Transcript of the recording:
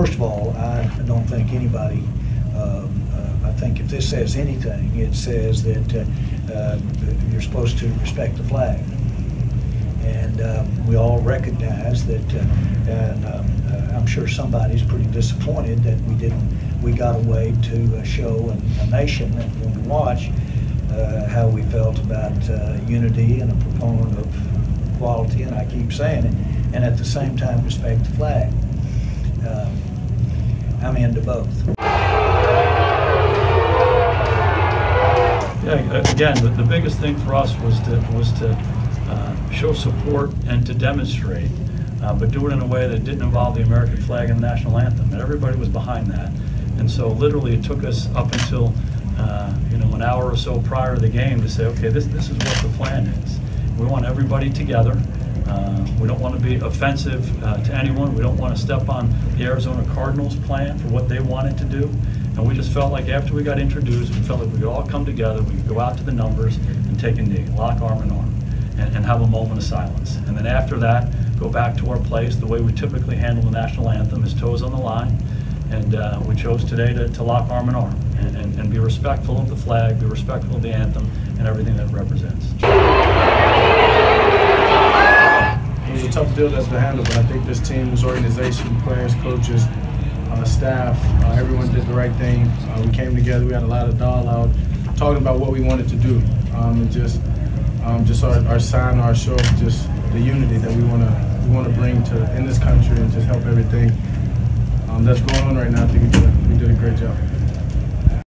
first of all, I don't think anybody, um, uh, I think if this says anything, it says that uh, uh, you're supposed to respect the flag. And um, we all recognize that, uh, and um, uh, I'm sure somebody's pretty disappointed that we didn't, we got away to uh, show a nation that wanted to watch how we felt about unity and a proponent of equality, and I keep saying it, and at the same time respect the flag. Um, I'm into both. Yeah, again, the, the biggest thing for us was to, was to uh, show support and to demonstrate, uh, but do it in a way that didn't involve the American flag and the national anthem, and everybody was behind that. And so literally, it took us up until, uh, you know, an hour or so prior to the game to say, okay, this, this is what the plan is. We want everybody together. Uh, We don't want to be offensive uh, to anyone. We don't want to step on the Arizona Cardinals' plan for what they wanted to do. And we just felt like after we got introduced, we felt like we could all come together, we could go out to the numbers and take a knee, lock arm in arm, and, and have a moment of silence. And then after that, go back to our place. The way we typically handle the national anthem is toes on the line. And uh, we chose today to, to lock arm in arm and, and, and be respectful of the flag, be respectful of the anthem, and everything that it represents. Deal that's to handle, but I think this team, this organization, players, coaches, uh, staff, uh, everyone did the right thing. Uh, we came together. We had a lot of dialogue, talking about what we wanted to do, um, and just, um, just our, our sign, our show, just the unity that we want to, we want to bring to in this country, and just help everything um, that's going on right now. I think we did, we did a great job.